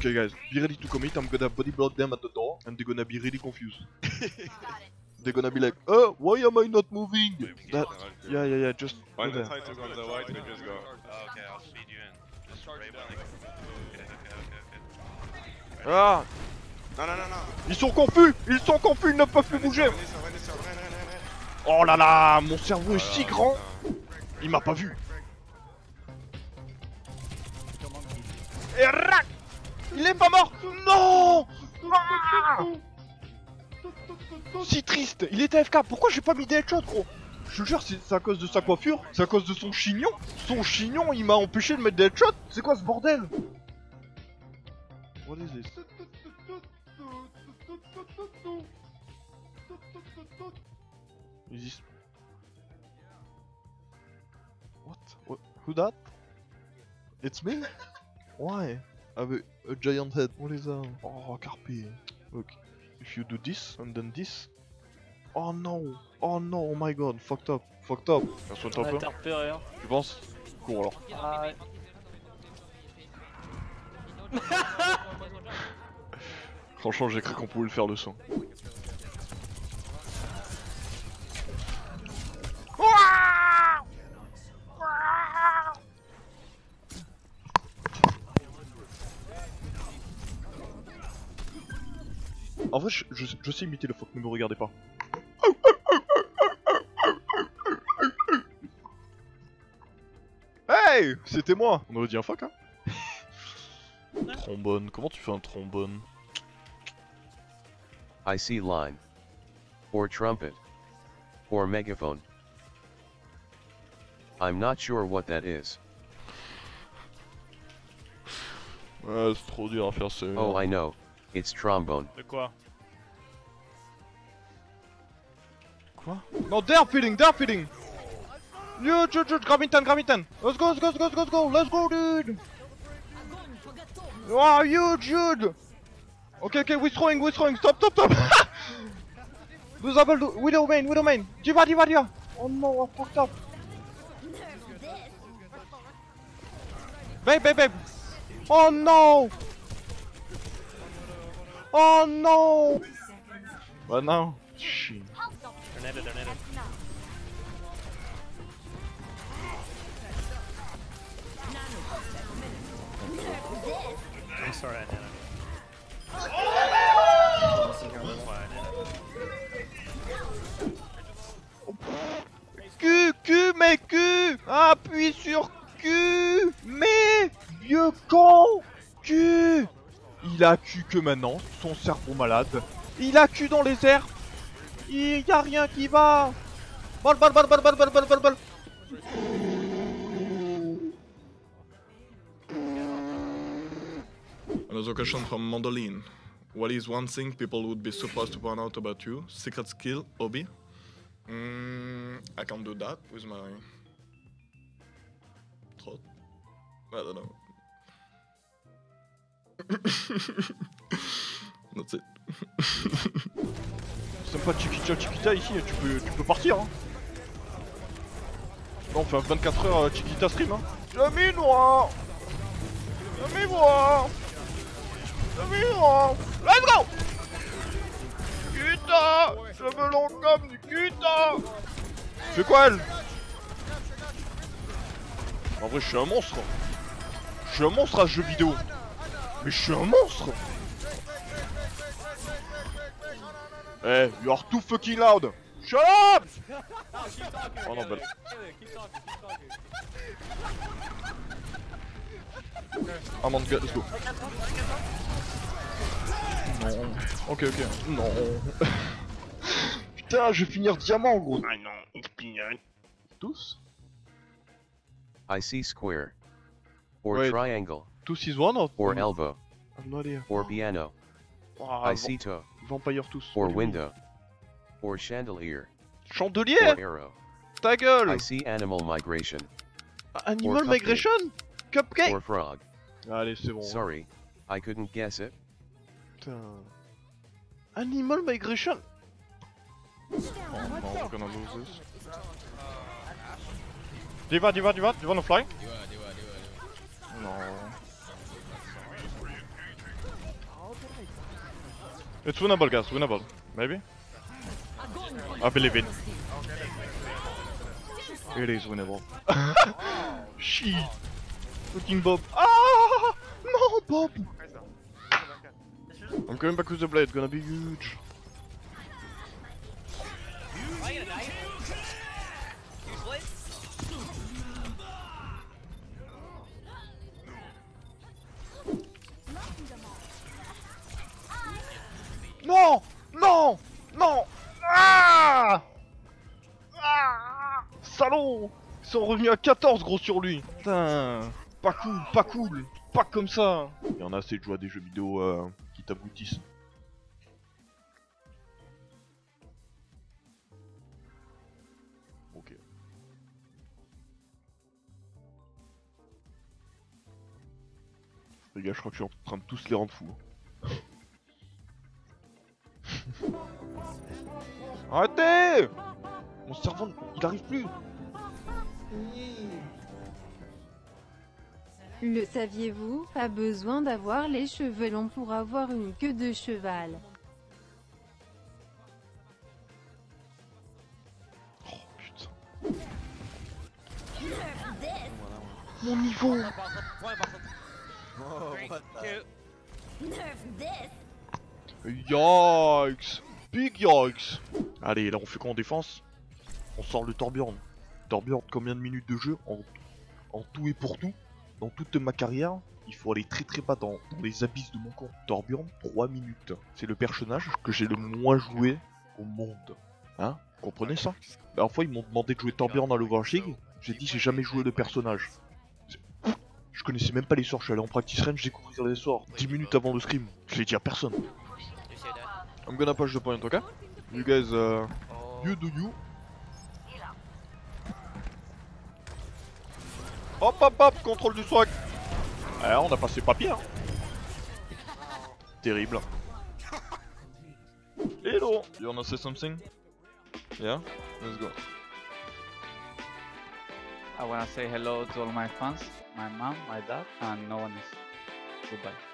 Okay, guys, be ready to commit. I'm gonna body block them at the door, and they're gonna be really confused. they're gonna be like, "Oh, why am I not moving?" That, yeah, yeah, yeah. Just go When the on the white, you just go. Oh, okay, I'll speed you in. Just. Okay, okay, okay. Ah, Non, non, non, non. ils sont confus. Ils sont confus. Ils ne peuvent plus bouger. Oh là là, mon cerveau est si Alors, grand. Il m'a pas vu. Et rac Il est pas mort Non Ah Si triste Il était FK, pourquoi j'ai pas mis des headshots gros? Je te jure, c'est c'est à cause de sa coiffure, c'est à cause de son chignon. Son chignon, il m'a empêché de mettre des headshots. C'est quoi ce bordel? What is this? Is this... What? What? Who that? It's me? Why? Have a, a giant head. What is that? Oh, Carpe. Look, if you do this and then this. Oh no! Oh no! Oh my god! Fucked up! Fucked up! Hein. Tu penses? Cours alors. Ah ouais. Franchement, j'ai cru qu'on pouvait le faire le son. En vrai, je, je- je sais imiter le fuck, ne me regardez pas. Hey C'était moi On aurait dit un fuck, hein Trombone, comment tu fais un trombone? I see line. Or trumpet. Or megaphone. I'm not sure what that is. Ouais, c'est trop dur à faire ça. Oh, I know. It's trombone. De quoi? Quoi? Non, they're feeding, they're feeding. Huge, huge, huge, Graviton, Graviton Let's go, let's go, let's go, let's go, let's go, dude. Wow, huge, huge. Okay, okay, we're throwing, we're throwing, stop, stop, stop. Disable, do- Widow main, Widow main. Diva, Diva, Diva Oh no, I fucked up. Babe, babe, babe. Oh no Oh non! Bah non! Chien. Tornado, tornado. I'm sorry, I nano. Q, Q, mais Q Appuie sur Q Mais Vieux con Q il a Q que maintenant, son cerveau malade. Il a Q dans les airs Il y a rien qui va Ball, ball, ball, ball, ball, ball, ball, ball, ball. Another question from Mandoline. What is one thing people would be supposed to point out about you? Secret skill, hobby? Mm, I can do that with my throat. I don't know. That's it. C'est pas Chiquita Chiquita ici, tu peux, tu peux partir hein. Bon, on fait un 24 heures euh, Chiquita stream hein. Jamais noir Jamais moi Jamais moi Let's go. Putain Cheveux longs comme du putain Fais quoi elle? En vrai je suis un monstre. Je suis un monstre à ce jeu vidéo Mais je suis un monstre Eh, you are too fucking loud Shut up Oh non, bah... I'm on let's go. Non. Ok, ok. Non. Putain, je vais finir diamant, gros. Ah non, Tous? I see square. Or triangle. Tous is one or... Or elbow. I'm not here. Or piano. Ah, I va- see toe. Vampire tous. Or do window. Or chandelier. Or Chandelier arrow. Ta gueule I see animal migration. Animal cupcake. Migration? Cupcake? Or frog. Allez, c'est bon. Sorry, I couldn't guess it. Putain. Animal Migration? Oh non, we're gonna lose this. Diva, Diva, Diva, you wanna fly? It's winnable, guys. Winnable. Maybe. I believe it. It is winnable. Shit. Fucking Bob. Ah! No, Bob. I'm coming back with the blade. Gonna be huge. Salaud Ils sont revenus à 14 gros sur lui Putain Pas cool, pas cool Pas comme ça Il y en a assez de jouer à des jeux vidéo euh, qui t'aboutissent. Ok. Les gars, je crois que je suis en train de tous les rendre fous. Arrêtez Mon servant, il arrive plus. Le saviez-vous Pas besoin d'avoir les cheveux longs pour avoir une queue de cheval. Oh putain. Mon niveau. Yikes. Big yikes. Allez, là on fait quoi en défense On sort le Torbjorn. Torbjorn, combien de minutes de jeu en, en tout et pour tout Dans toute ma carrière, il faut aller très très bas dans, dans les abysses de mon compte. Torbjorn, 3 minutes. C'est le personnage que j'ai le moins joué au monde. Hein Vous comprenez ça La dernière fois, ils m'ont demandé de jouer Torbjorn dans l'Overwatch J'ai dit j'ai jamais joué le personnage. Je connaissais même pas les sorts, je suis allé en practice range découvrir les sorts 10 minutes avant le scrim. Je l'ai dit à personne. I'm gonna push the point, okay? You guys, uh, Oh. you do you. Hop hop hop, contrôle du swag. Eh, on a passé pas pire. Terrible. Hello. You wanna say something? Yeah? Let's go. I want to say hello to all my fans, my mom, my dad, and no one else. Goodbye.